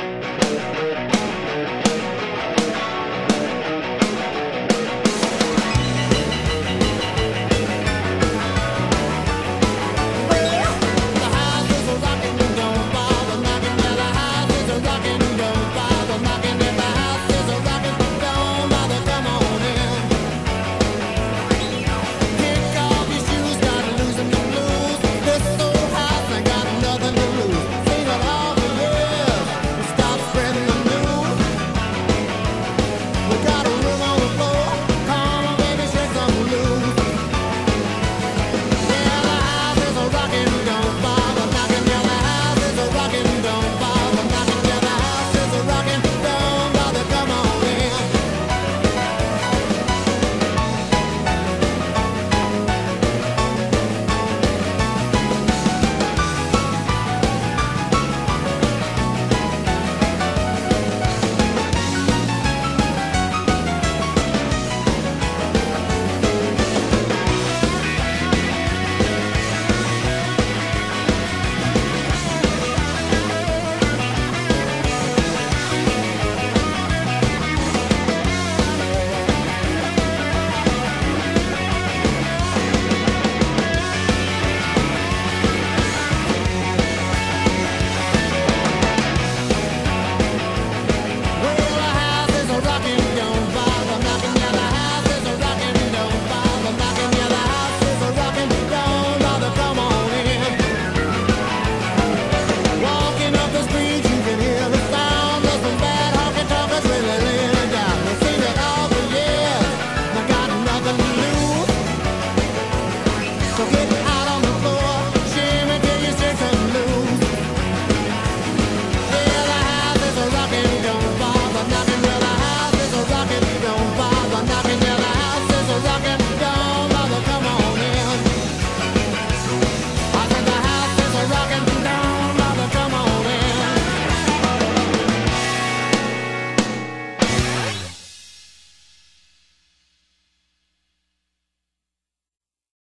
Tchau. forget